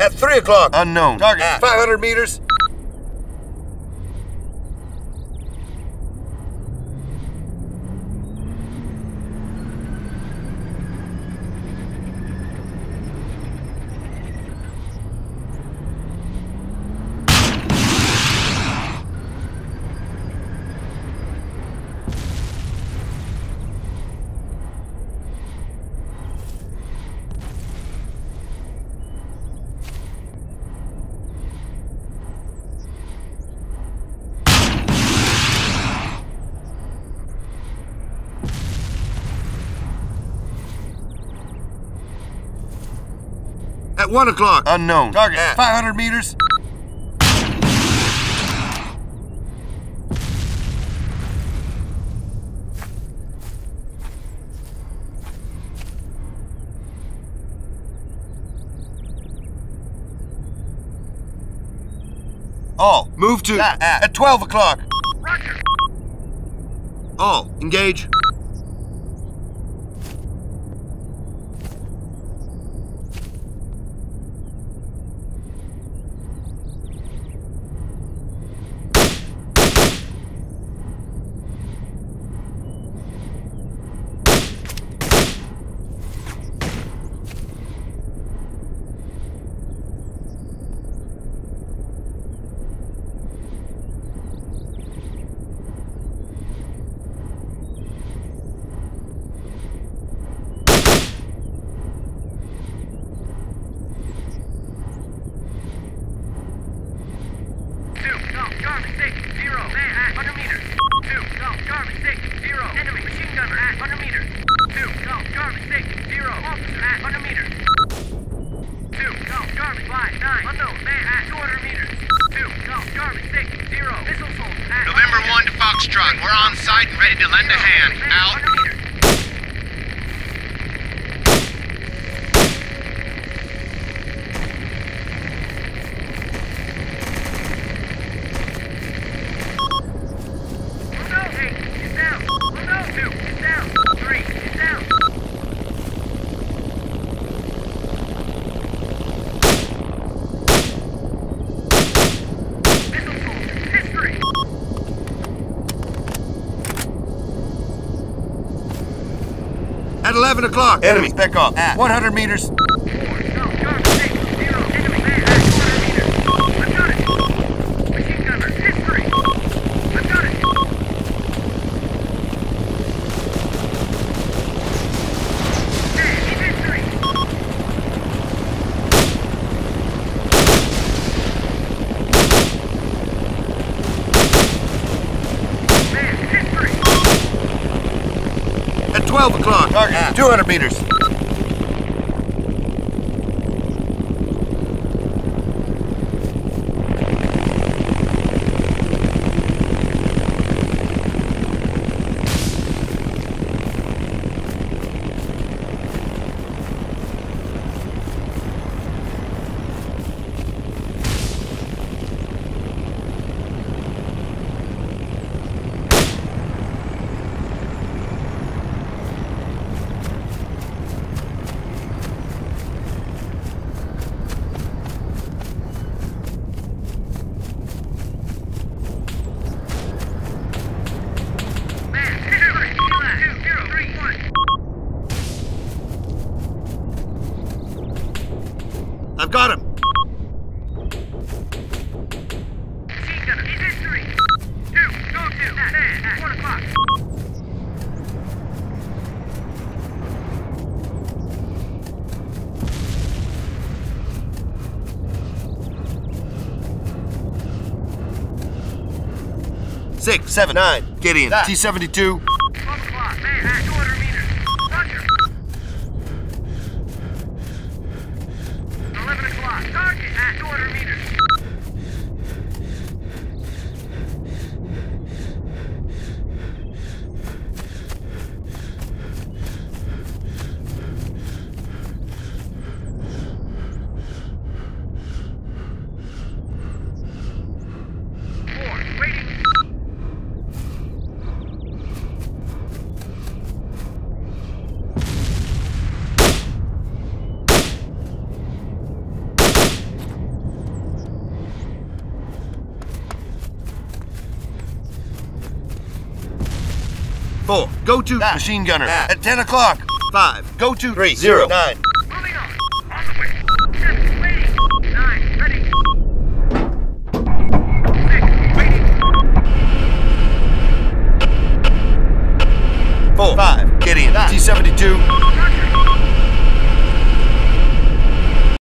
At 3 o'clock. Unknown. Target ah. at 500 meters. At 1 o'clock. Unknown. Target at 500 meters. All. Move to. At, at 12 o'clock. Roger. All. Engage. Jarvis, six, zero, enemy machine gunner at 100 meters. Two, Golf, Jarvis, six, zero, officer at 100 meters. Two, Golf, Jarvis, five, nine, unknown, man at 200 meters. Two, Golf, Jarvis, six, zero, missile soldier at November 1 to Foxtrot. We're on site and ready to lend a hand. Out. At 11 o'clock. Enemy. Back off. At 100 meters. Four, no, guard, six, zero, enemy man at 200 meters. I've got it. Machine gunner, history. I've got it. Man, he's history. Man, history. At 12 o'clock. Target 200 meters. Man, history. Two, zero, three, one. I've got him. Machine gunner, he's history. Two, go to, man, at one o'clock. Six, seven, nine. Gideon. That. T-72. 12 o'clock, man, 200 meters. Roger. 11 o'clock, target at 200 meters. Four. Go to Nine. machine gunner Nine. at 10 o'clock. Five. Go to three. Zero. Nine. Moving on. Four. Five. Get in. T-72.